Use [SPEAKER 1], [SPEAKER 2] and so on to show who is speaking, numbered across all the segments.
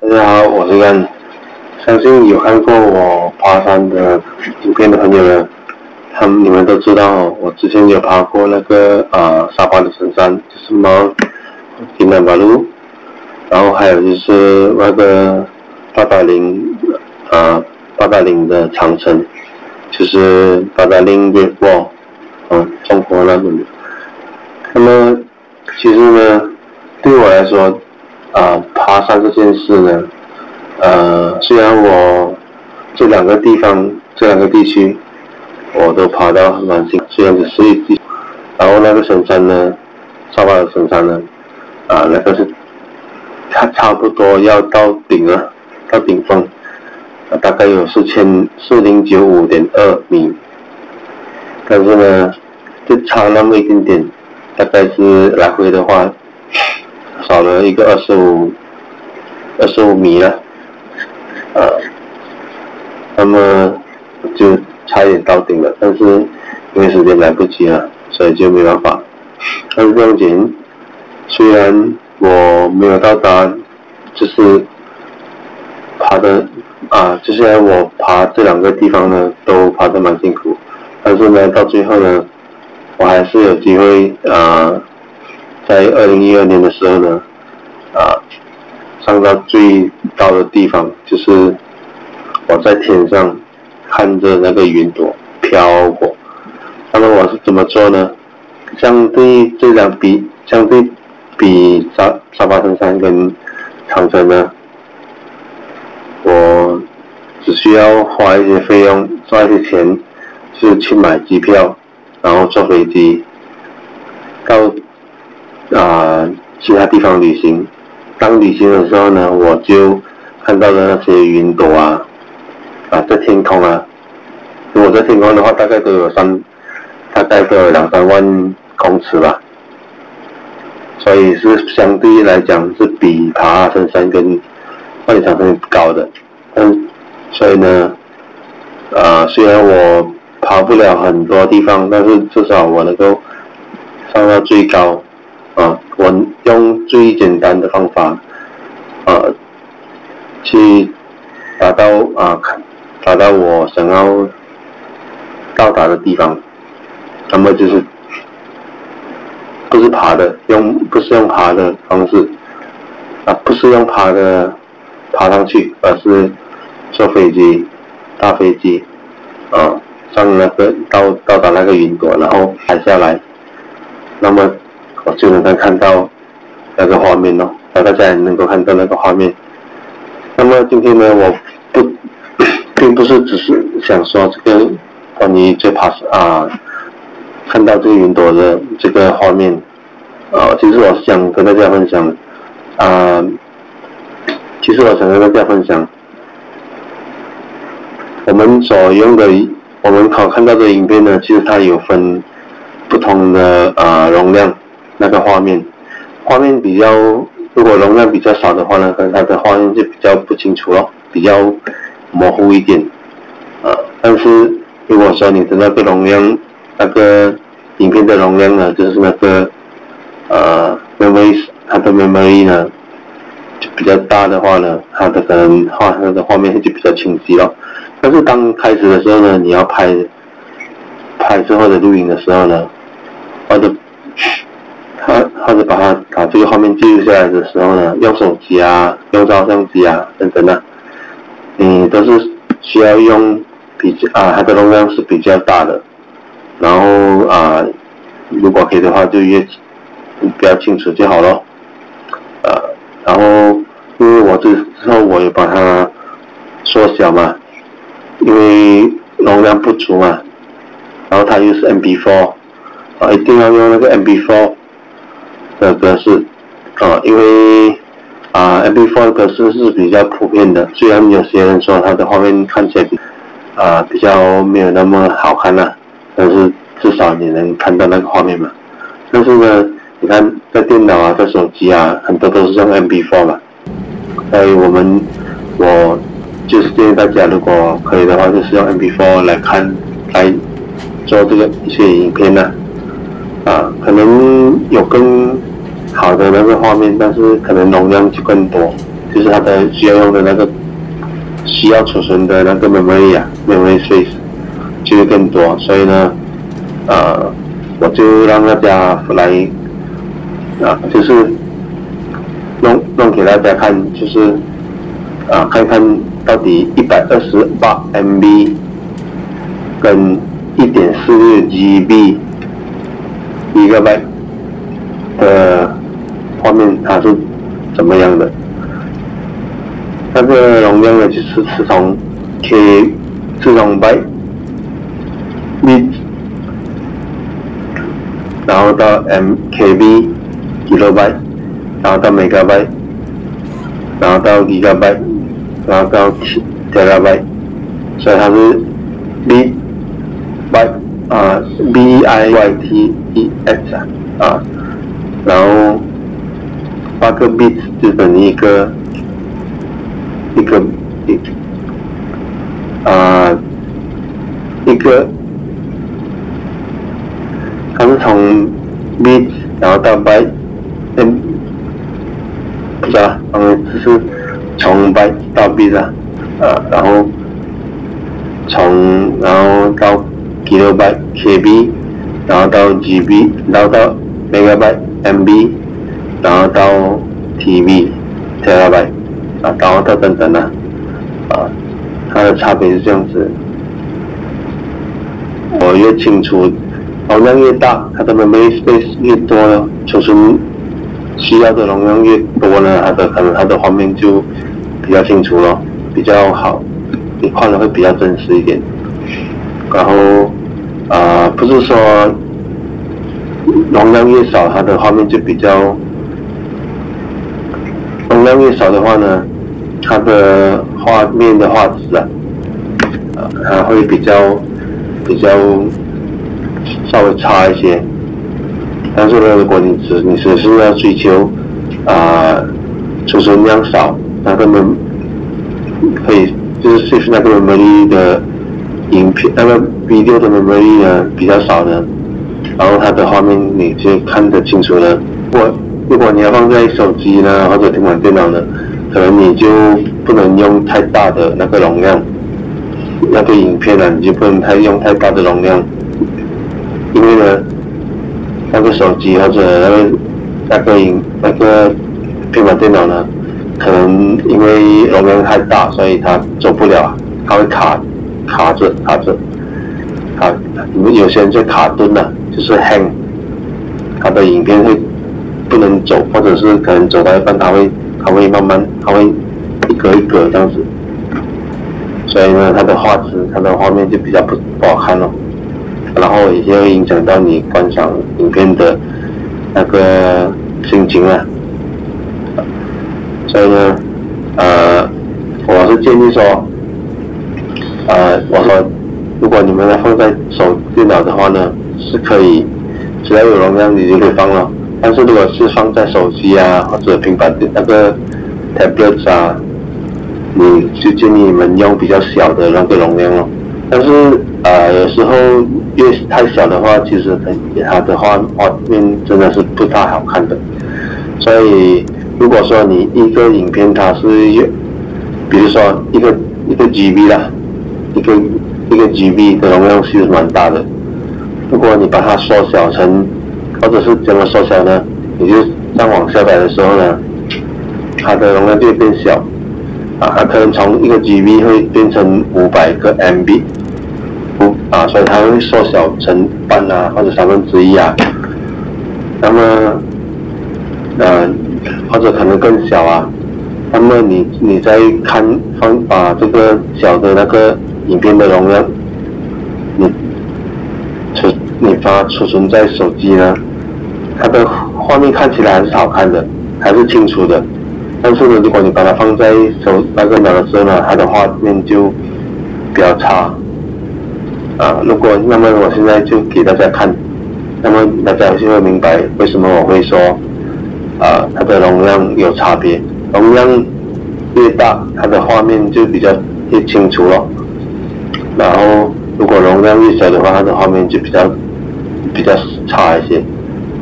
[SPEAKER 1] 大家好，我是干。相信有看过我爬山的影片的朋友呢，他们你们都知道，我之前有爬过那个啊沙巴的神山，就是猫金南巴路，然后还有就是那个八达岭啊八达岭的长城，就是八达岭越过，嗯，中国那边。那么其实呢，对我来说。啊，爬山这件事呢，呃，虽然我这两个地方、这两个地区我都爬到很满，虽然只是一地，然后那个神山呢，沙巴的神山呢，啊，那个是差差不多要到顶了，到顶峰，啊，大概有四千四零九五点二米，但是呢，就差那么一点点，大概是来回的话。少了一个二十五，二十五米了，呃，那么就差一点到顶了，但是因为时间来不及了，所以就没办法。但是不用紧，虽然我没有到达，就是爬的啊，就是我爬这两个地方呢都爬得蛮辛苦，但是呢到最后呢，我还是有机会啊。在二零一二年的时候呢，啊，上到最高的地方，就是我在天上看着那个云朵飘过。那么我是怎么做呢？相对这两比，相对比沙沙巴登山跟长城呢，我只需要花一些费用，赚一些钱，就去买机票，然后坐飞机到。啊，其他地方旅行，当旅行的时候呢，我就看到了那些云朵啊，啊，在天空啊，如果在天空的话，大概都有三，大概都有两三万公尺吧，所以是相对来讲是比爬深山跟万里长城高的，嗯，所以呢，啊，虽然我爬不了很多地方，但是至少我能够上到最高。啊，我用最简单的方法，啊，去达到啊，达到我想要到达的地方，那么就是不是爬的，用不是用爬的方式，啊，不是用爬的爬上去，而是坐飞机，大飞机，啊，上那个到到达那个云朵，然后拍下来，那么。我就能够看到那个画面咯，让大家也能够看到那个画面。那么今天呢，我不 并不是只是想说这个关于这爬啊，看到这个云朵的这个画面啊，其实我想跟大家分享啊，其实我想跟大家分享，我们所用的我们可看到的影片呢，其实它有分不同的啊容量。那个画面，画面比较，如果容量比较少的话呢，可能它的画面就比较不清楚咯，比较模糊一点，啊，但是如果说你的那个容量，那个影片的容量呢，就是那个，呃，memory，它的 memory 呢，就比较大的话呢，它的可能画它的画面就比较清晰了。但是当开始的时候呢，你要拍，拍摄或者录影的时候呢，或者。他或者把它把这个画面记录下来的时候呢，用手机啊，用照相机啊等等的，你都是需要用比较啊，它的容量是比较大的，然后啊，如果可以的话就越比较清楚就好了，呃，然后因为我这之后我也把它缩小嘛，因为容量不足嘛，然后它又是 MB4，啊，一定要用那个 MB4。的格式，啊，因为啊，MP4 格式是比较普遍的。虽然有些人说它的画面看起来啊比较没有那么好看了，但是至少你能看到那个画面嘛。但是呢，你看在电脑啊，在手机啊，很多都是用 MP4 嘛。所以我们我就是建议大家，如果可以的话，就是用 MP4 来看来做这个一些影片呢。啊，可能有更好的那个画面，但是可能容量就更多。就是它的需要用的那个需要储存的那个 memory 啊，memory space 就会更多，所以呢，呃，我就让大家来啊，就是弄弄给大家看，就是啊，看看到底一百二十八 MB 跟一点四六 GB 一个 b 呃画面它是怎么样的？那个容量呢，就是是从 K 是从 Byte，B，然后到 MKB kilobyte，然后到 megabyte，然后到 gigabyte，然后到 terabyte，所以它是 B，Byte 啊 B I Y T E X 啊，然后八个 bit 就等于一个一个一啊一个，它是从 bit 然后到 byte，嗯，不知道，嗯，就是从 byte 到 bit 啊，啊，然后从然后到 kilobyte KB，然后到 GB，然后到 megabyte MB，然后到 TB terabyte，啊，然后到等等啊，啊，它的差别是这样子。我越清楚，容量越大，它的 memory space 越多了，储存需要的容量越多呢，它的可能它的画面就比较清楚咯，比较好，你看的会比较真实一点。然后啊、不是说容量越少，它的画面就比较量越少的话呢，它的画面的画质啊，啊，它会比较比较稍微差一些。但是呢，如果你只你只是要追求啊、储存量少，那根本可以就是就是那个 memory 的影片那个 video 的 memory 呢比较少的，然后它的画面你就看得清楚了。如如果你要放在手机呢或者平板电脑呢，可能你就不能用太大的那个容量，那个影片呢你就不能太用太大的容量，因为呢那个手机或者那个那个影那个平板电脑呢，可能因为容量太大，所以它走不了，它会卡卡着卡着，卡有些人就卡顿了，就是 hang，它的影片会不能走，或者是可能走到一半，它会它会慢慢它会一格一格这样子，所以呢，它的画质它的画面就比较不不好看了。然后也会影响到你观赏影片的那个心情啊。所以呢，呃，我是建议说，呃，我说，如果你们要放在手电脑的话呢，是可以，只要有容量你就可以放了。但是如果是放在手机啊或者平板的那个 tablet 啊，你就建议你们用比较小的那个容量咯。但是呃，有时候越太小的话，其实很它的画画面真的是不大好看的。所以如果说你一个影片它是越，比如说一个一个 GB 啦，一个一个 GB 的容量其实蛮大的。如果你把它缩小成，或者是怎么缩小呢？你就上网下载的时候呢，它的容量就会变小，啊，它可能从一个 GB 会变成五百个 MB，五啊，所以它会缩小成半啊，或者三分之一啊。那么，呃，或者可能更小啊。那么你你再看放把这个小的那个影片的容量，你储你它储存在手机呢，它的画面看起来还是好看的，还是清楚的。但是呢，如果你把它放在手那个秒的时候呢，它的画面就比较差。啊，如果那么我现在就给大家看，那么大家就会明白为什么我会说，啊，它的容量有差别，容量越大，它的画面就比较越清楚咯。然后如果容量越小的话，它的画面就比较比较差一些。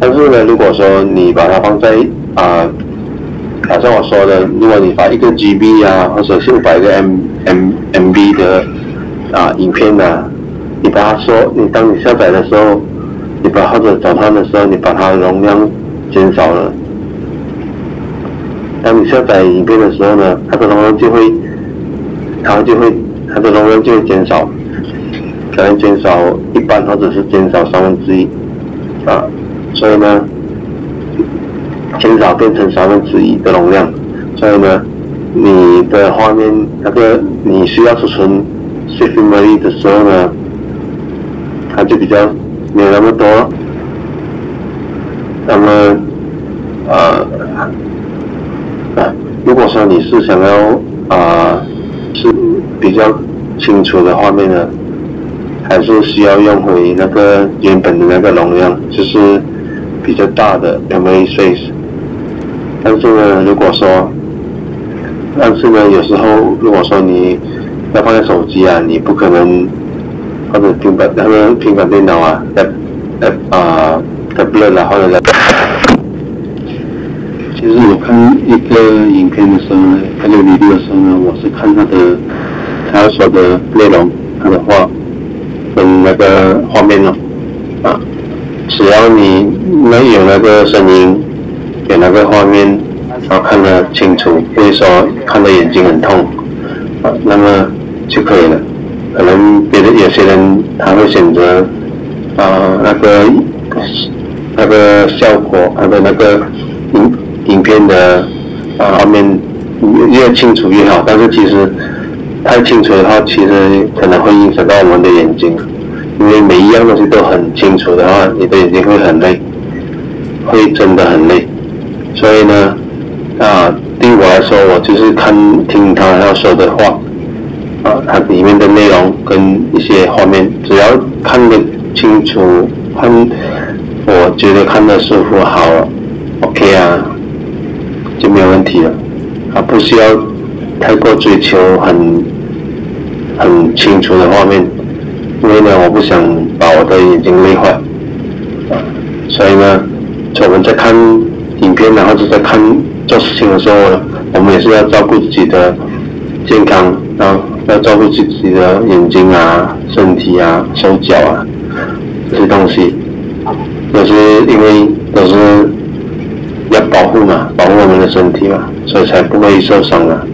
[SPEAKER 1] 但是呢，如果说你把它放在啊好像我说的，如果你发一个 GB 啊，或者是五百个 M M MB 的啊影片呢，你把它说，你当你下载的时候，你把或者找它的时候，你把它容量减少了。当你下载影片的时候呢，它的容量就会，它就会，它的容量就会减少，可能减少一半或者是减少三分之一，啊，所以呢，减少变成三分之一的容量，所以呢，你的画面那个你需要储存 C P M E 的时候呢，它就比较没有那么多，那么，呃。啊，如果说你是想要啊是比较清楚的画面呢，还是需要用回那个原本的那个容量，就是比较大的 memory space。但是呢，如果说，但是呢，有时候如果说你要放在手机啊，你不可能或者平板然后平板电脑啊，在在啊 tablet 啊或者在。其实我看一个影片的时候呢，还有 video 的时候呢，我是看它的，他说的内容，他的话，那个画面哦，啊，只要你能有那个声音，给那个画面，然后看得清楚，不会说看的眼睛很痛，啊，那么就可以了。可能别的有些人他会选择，啊，那个那个效果，他的那个影。影片的啊画面越越清楚越好，但是其实太清楚的话，其实可能会影响到我们的眼睛，因为每一样东西都很清楚的话，你的眼睛会很累，会真的很累。所以呢，啊，对我来说，我就是看听他要说的话，啊，它里面的内容跟一些画面，只要看得清楚，看，我觉得看得舒服好，OK 啊。就没有问题了，啊，不需要太过追求很很清楚的画面，因为呢，我不想把我的眼睛累坏，所以呢，我们在看影片然后就在看做事情的时候呢，我们也是要照顾自己的健康，啊，要照顾自己的眼睛啊、身体啊、手脚啊这些东西，都是因为都是。要保护嘛，保护我们的身体嘛，所以才不会受伤。啊。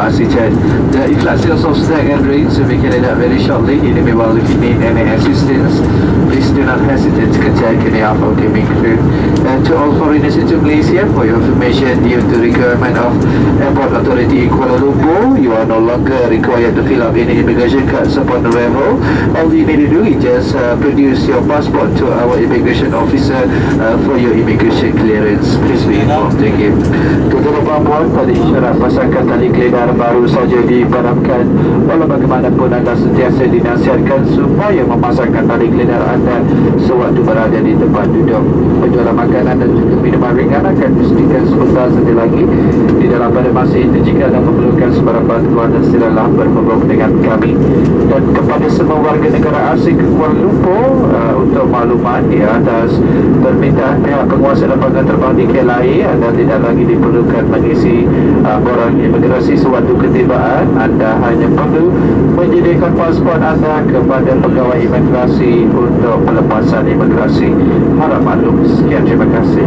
[SPEAKER 2] Universität. Eh, ich lasse das And drinks will be carried out very shortly. In the meanwhile, if you need any assistance, please do not hesitate to contact any of our cabin crew. And to all foreigners into Malaysia, for your information, due to requirement of Airport Authority in Kuala Lumpur, you are no longer required to fill up any immigration cards upon arrival. All you need to do is just uh, produce your passport to our immigration officer uh, for your immigration clearance. Please be informed. Thank you. Dan puan tadi isyarat pasangkan tali keledar baru saja dipadamkan. Walau bagaimanapun anda sentiasa dinasihatkan supaya memasangkan tali keledar anda sewaktu berada di tempat duduk. Penjualan makanan dan juga minuman ringan akan disediakan sebentar saja lagi di dalam pada masa itu jika anda memerlukan sebarang bantuan dan silalah berhubung dengan kami. Dan kepada semua warga negara asing Kuala Lumpur uh, untuk makluman di atas permintaan pihak penguasa lapangan terbang di KLIA anda tidak lagi diperlukan mengisi uh, borang imigrasi sewaktu ketibaan anda hanya perlu menyediakan pasport anda kepada pegawai imigrasi untuk pelepasan imigrasi. Harap maklum. Sekian terima kasih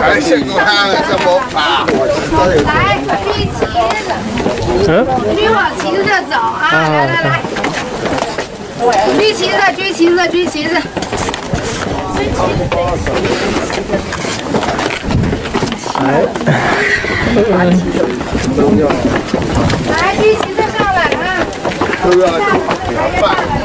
[SPEAKER 3] 还是我看怎么爬。
[SPEAKER 4] 来，举旗子，举往旗子这走啊！来来来，举旗子，举旗子，举旗子。来，一起再上来啊！
[SPEAKER 3] 这个
[SPEAKER 4] 来
[SPEAKER 3] 饭，
[SPEAKER 4] 来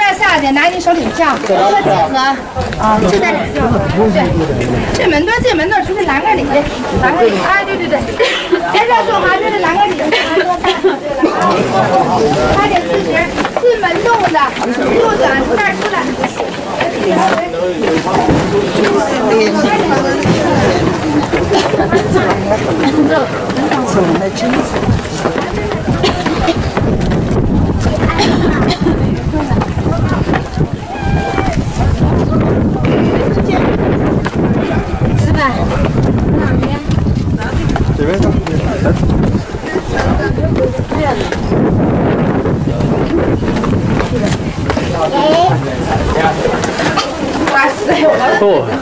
[SPEAKER 4] 从那儿下去，拿你手里票和几盒啊，就在这儿。对，这门墩进门墩出去栏杆里，栏杆里，哎，对对对，别上树哈，就是栏杆里。八点四十进门洞的，右转从那儿出来。
[SPEAKER 3] 年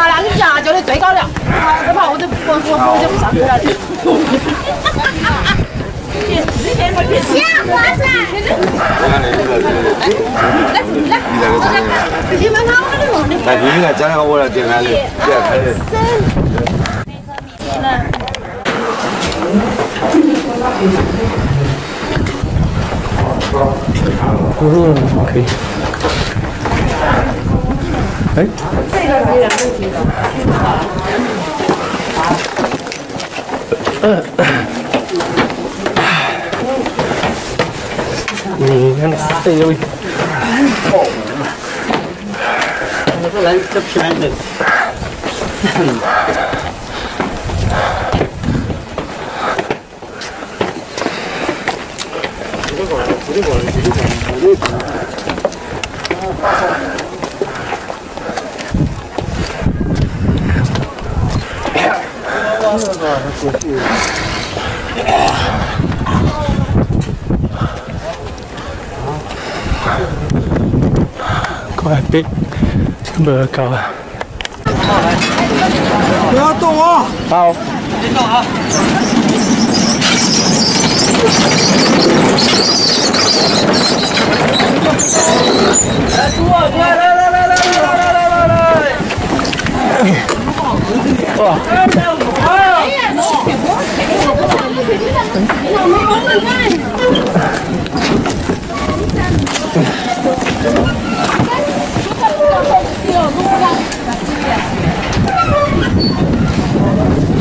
[SPEAKER 4] 好了，你讲啊，就是最高了。好，这我就不，我我就不上去了。来，
[SPEAKER 3] 你来，讲讲我来点开的，点开的。
[SPEAKER 5] 嗯，可以。哎。这个提的，这个提的，这嗯。嗯。嗯。嗯。你这 style。臭。我这来
[SPEAKER 6] 这便的。嗯。你这
[SPEAKER 3] 搞的，你这搞的，你这搞的，你这搞的。
[SPEAKER 6] 便宜。
[SPEAKER 5] 快点，不要搞了。
[SPEAKER 3] 不要动啊！
[SPEAKER 5] 好。
[SPEAKER 6] 别动啊！来，猪啊！来来来来来来来来来！
[SPEAKER 5] 哇！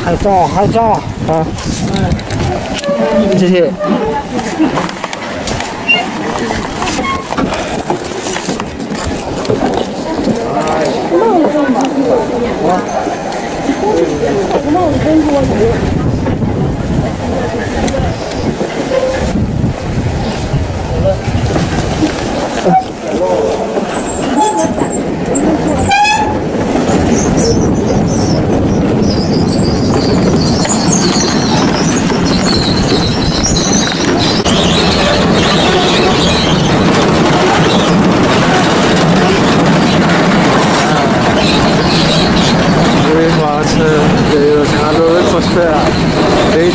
[SPEAKER 6] 拍照，拍照
[SPEAKER 5] 啊！谢谢。 음악을공부 하.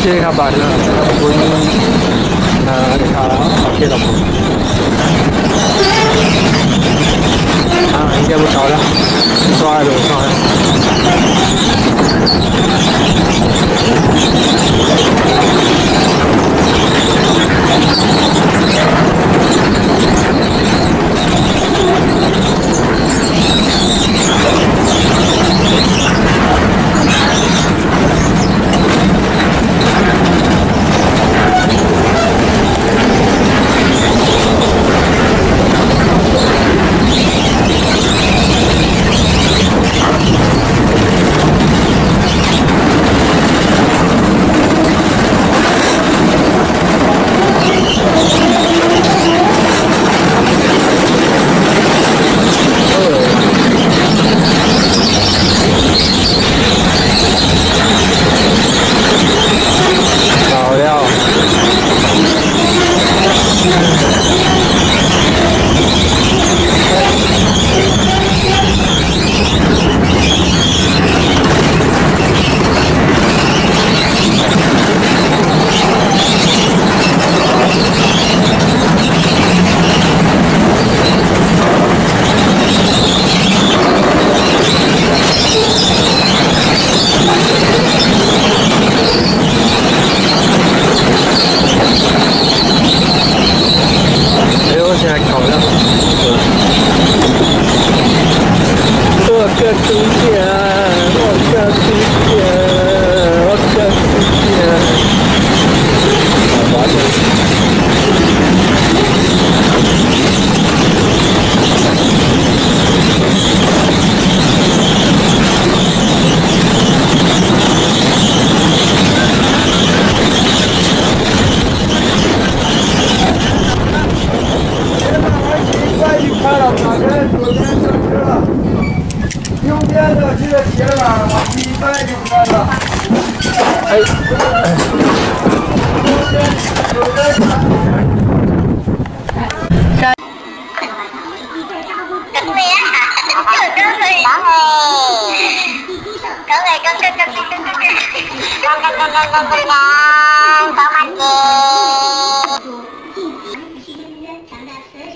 [SPEAKER 5] Aceh kabarnya bunyi nah sekarang pakai lampu. Ah, ini dia betul lah. Soal tu
[SPEAKER 7] soal.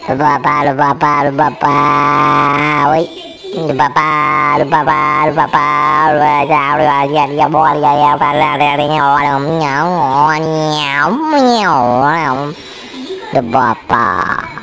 [SPEAKER 7] Rubapa, rubapa, rubapa. Wait. Rubapa, rubapa, rubapa. Rubapa, rubapa, rubapa. Rubapa.